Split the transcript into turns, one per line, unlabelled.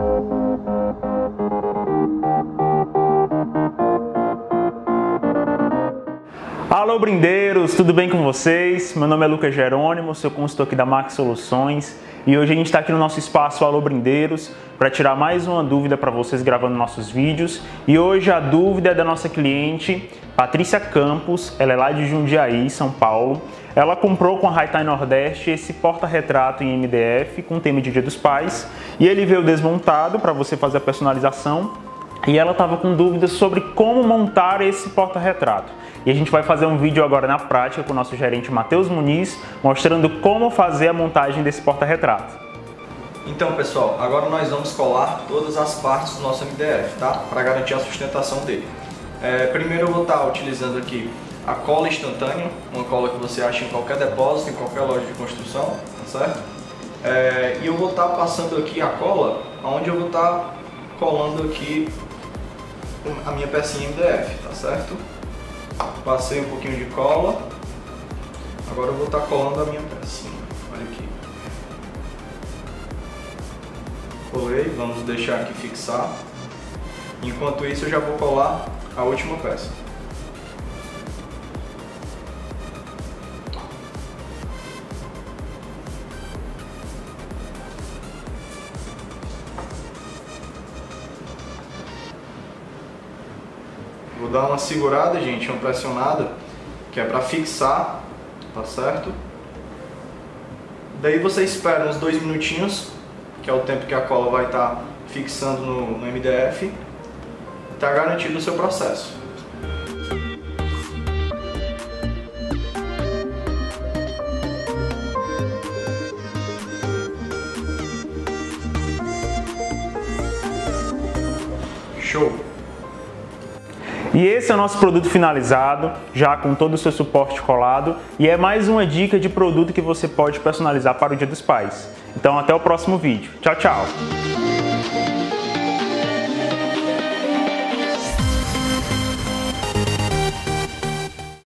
Thank you. Alô brindeiros, tudo bem com vocês? Meu nome é Lucas Jerônimo, sou consultor aqui da Max Soluções e hoje a gente está aqui no nosso espaço Alô Brindeiros para tirar mais uma dúvida para vocês gravando nossos vídeos e hoje a dúvida é da nossa cliente Patrícia Campos, ela é lá de Jundiaí, São Paulo. Ela comprou com a Hightai Nordeste esse porta-retrato em MDF com tema de Dia dos Pais e ele veio desmontado para você fazer a personalização e ela estava com dúvidas sobre como montar esse porta-retrato. E a gente vai fazer um vídeo agora na prática com o nosso gerente Matheus Muniz, mostrando como fazer a montagem desse porta-retrato.
Então pessoal, agora nós vamos colar todas as partes do nosso MDF, tá? Para garantir a sustentação dele. É, primeiro eu vou estar utilizando aqui a cola instantânea, uma cola que você acha em qualquer depósito, em qualquer loja de construção, tá certo? É, e eu vou estar passando aqui a cola, onde eu vou estar colando aqui a minha pecinha MDF, tá certo? Passei um pouquinho de cola. Agora eu vou estar tá colando a minha pecinha. Olha aqui. Colei, vamos deixar aqui fixar. Enquanto isso eu já vou colar a última peça. Vou dar uma segurada, gente, uma pressionada, que é para fixar, tá certo? Daí você espera uns dois minutinhos, que é o tempo que a cola vai estar tá fixando no, no MDF, tá garantido o seu processo. Show!
E esse é o nosso produto finalizado, já com todo o seu suporte colado, e é mais uma dica de produto que você pode personalizar para o Dia dos Pais. Então até o próximo vídeo. Tchau, tchau!